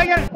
Dang it!